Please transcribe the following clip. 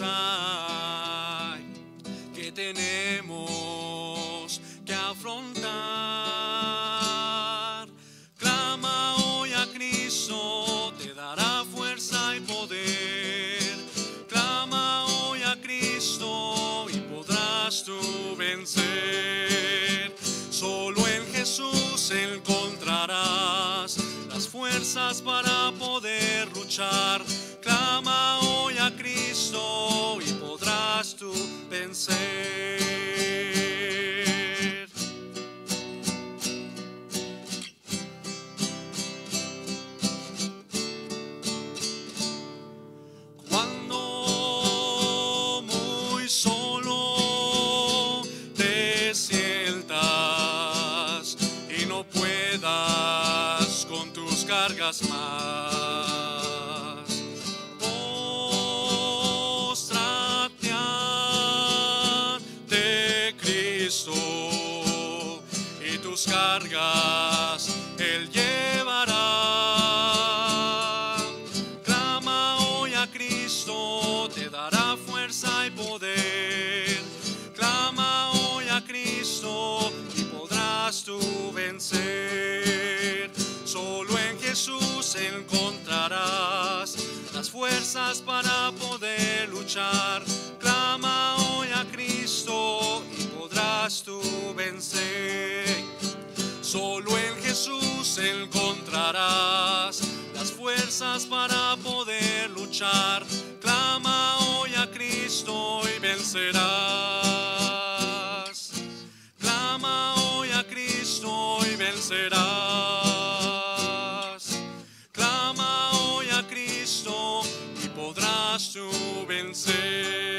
hay que tenemos que afrontar. Clama hoy a Cristo, te dará fuerza y poder. Clama hoy a Cristo y podrás tú vencer. Solo en Jesús encontrarás las fuerzas para poder luchar digas más. Póstrate ante Cristo y tus cargas Él llevará. Clama hoy a Cristo, te dará fuerza y poder. Las fuerzas para poder luchar. Clama hoy a Cristo y podrás tú vencer. Solo en Jesús encontrarás las fuerzas para poder luchar. Clama hoy a Cristo y vencerás. Clama hoy a Cristo y vencerás. más tú vencer.